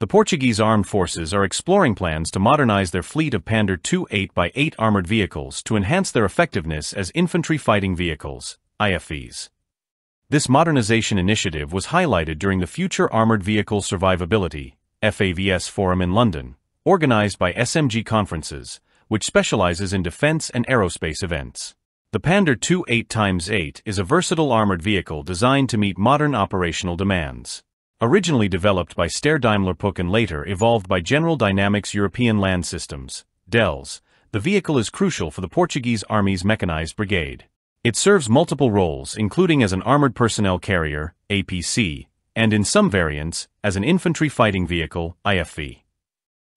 The Portuguese armed forces are exploring plans to modernize their fleet of Pandur II 8x8 armored vehicles to enhance their effectiveness as infantry fighting vehicles, IFVs. This modernization initiative was highlighted during the Future Armored Vehicle Survivability FAVS Forum in London, organized by SMG Conferences, which specializes in defense and aerospace events. The Pandur II 8x8 is a versatile armored vehicle designed to meet modern operational demands. Originally developed by Steyr Daimler Puch and later evolved by General Dynamics European Land Systems, DELS, the vehicle is crucial for the Portuguese Army's mechanized brigade. It serves multiple roles including as an armored personnel carrier, APC, and in some variants, as an infantry fighting vehicle, IFV.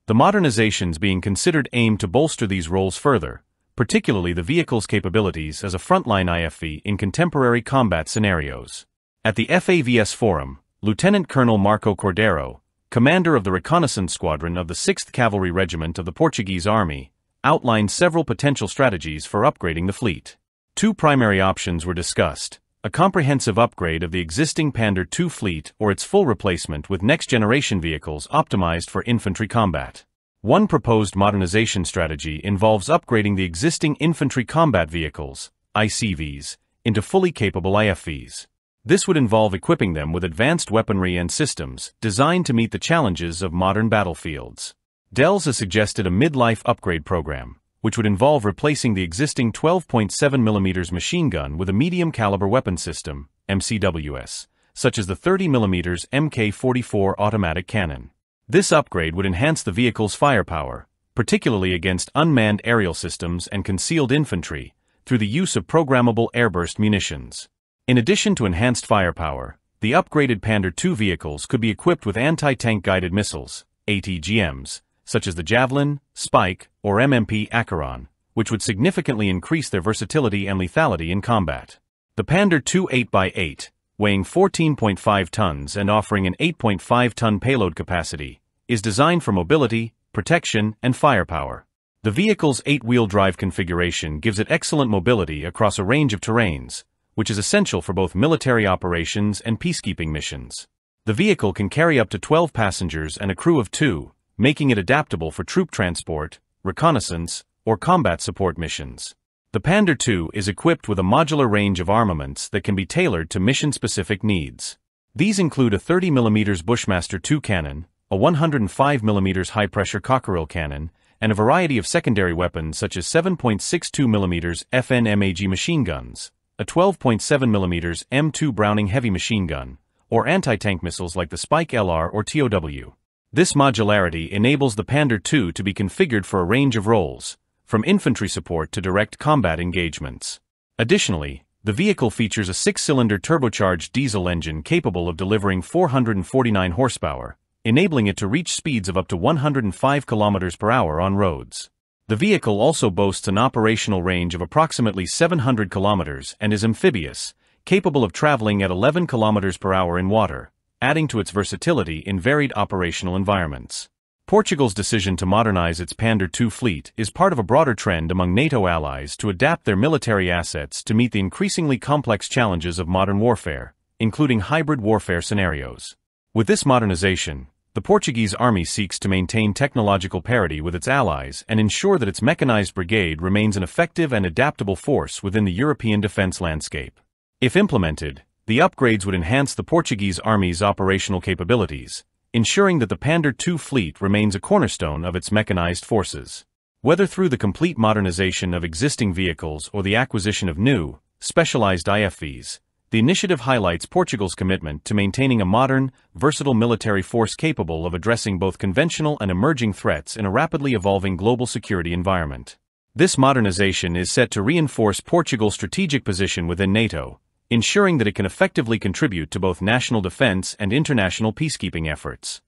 The modernizations being considered aim to bolster these roles further, particularly the vehicle's capabilities as a frontline IFV in contemporary combat scenarios. At the FAVS Forum, Lieutenant Colonel Marco Cordeiro, commander of the reconnaissance squadron of the 6th Cavalry Regiment of the Portuguese Army, outlined several potential strategies for upgrading the fleet. Two primary options were discussed a comprehensive upgrade of the existing Pandur II fleet or its full replacement with next generation vehicles optimized for infantry combat. One proposed modernization strategy involves upgrading the existing infantry combat vehicles, ICVs, into fully capable IFVs. This would involve equipping them with advanced weaponry and systems designed to meet the challenges of modern battlefields. DELS has suggested a midlife upgrade program, which would involve replacing the existing 12.7mm machine gun with a medium caliber weapon system, MCWS, such as the 30mm MK44 automatic cannon. This upgrade would enhance the vehicle's firepower, particularly against unmanned aerial systems and concealed infantry, through the use of programmable airburst munitions. In addition to enhanced firepower, the upgraded Pandur 2 vehicles could be equipped with anti-tank guided missiles, ATGMs, such as the Javelin, Spike, or MMP Akeron, which would significantly increase their versatility and lethality in combat. The Pandur 2 8x8, weighing 14.5 tons and offering an 8.5 ton payload capacity, is designed for mobility, protection, and firepower. The vehicle's eight-wheel drive configuration gives it excellent mobility across a range of terrains, which is essential for both military operations and peacekeeping missions. The vehicle can carry up to 12 passengers and a crew of two, making it adaptable for troop transport, reconnaissance, or combat support missions. The Pandur II is equipped with a modular range of armaments that can be tailored to mission-specific needs. These include a 30mm Bushmaster 2 cannon, a 105mm high-pressure Cockerill cannon, and a variety of secondary weapons such as 7.62mm FN-MAG machine guns, a 12.7mm M2 Browning heavy machine gun, or anti-tank missiles like the Spike LR or TOW. This modularity enables the Pandur II to be configured for a range of roles, from infantry support to direct combat engagements. Additionally, the vehicle features a six-cylinder turbocharged diesel engine capable of delivering 449 horsepower, enabling it to reach speeds of up to 105 km per hour on roads. The vehicle also boasts an operational range of approximately 700 kilometers and is amphibious, capable of traveling at 11 kilometers per hour in water, adding to its versatility in varied operational environments. Portugal's decision to modernize its Pandur II fleet is part of a broader trend among NATO allies to adapt their military assets to meet the increasingly complex challenges of modern warfare, including hybrid warfare scenarios. With this modernization, the Portuguese army seeks to maintain technological parity with its allies and ensure that its mechanized brigade remains an effective and adaptable force within the European defense landscape. If implemented, the upgrades would enhance the Portuguese army's operational capabilities, ensuring that the Pandur II fleet remains a cornerstone of its mechanized forces. Whether through the complete modernization of existing vehicles or the acquisition of new, specialized IFVs, the initiative highlights Portugal's commitment to maintaining a modern, versatile military force capable of addressing both conventional and emerging threats in a rapidly evolving global security environment. This modernization is set to reinforce Portugal's strategic position within NATO, ensuring that it can effectively contribute to both national defense and international peacekeeping efforts.